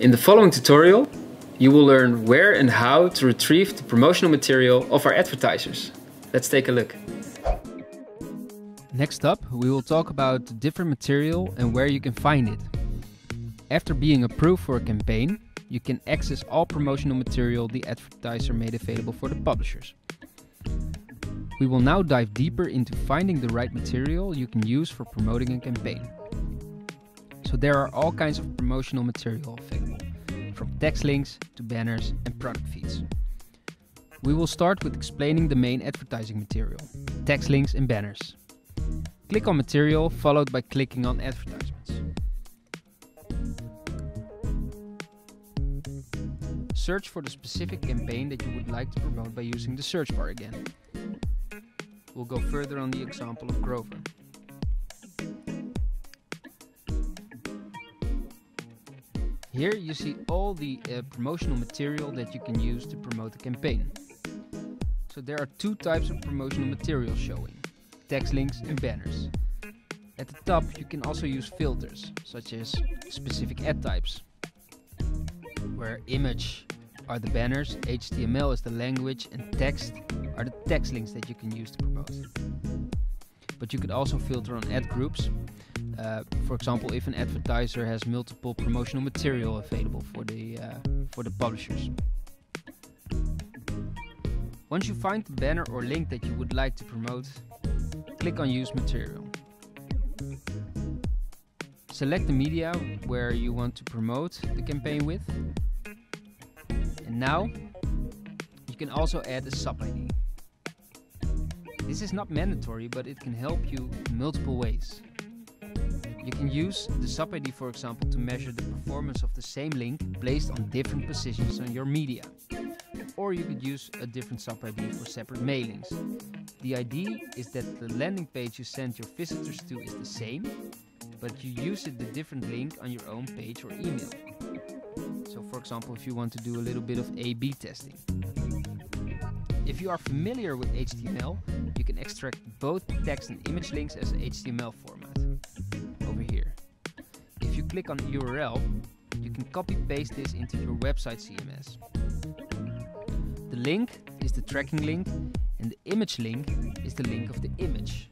In the following tutorial, you will learn where and how to retrieve the promotional material of our advertisers. Let's take a look. Next up, we will talk about different material and where you can find it. After being approved for a campaign, you can access all promotional material the advertiser made available for the publishers. We will now dive deeper into finding the right material you can use for promoting a campaign. So there are all kinds of promotional material from text links to banners and product feeds. We will start with explaining the main advertising material, text links and banners. Click on material followed by clicking on advertisements. Search for the specific campaign that you would like to promote by using the search bar again. We'll go further on the example of Grover. Here you see all the uh, promotional material that you can use to promote a campaign. So there are two types of promotional material showing, text links and banners. At the top you can also use filters, such as specific ad types, where image are the banners, HTML is the language and text are the text links that you can use to promote. But you could also filter on ad groups, uh, for example, if an advertiser has multiple promotional material available for the uh, for the publishers. Once you find the banner or link that you would like to promote, click on Use Material. Select the media where you want to promote the campaign with. And now, you can also add a sub-ID. This is not mandatory, but it can help you in multiple ways. You can use the sub-ID for example to measure the performance of the same link placed on different positions on your media. Or you could use a different sub-ID for separate mailings. The idea is that the landing page you send your visitors to is the same, but you use it the different link on your own page or email. So for example, if you want to do a little bit of A-B testing. If you are familiar with HTML, you can extract both text and image links as an HTML format click on the URL, you can copy paste this into your website CMS. The link is the tracking link and the image link is the link of the image.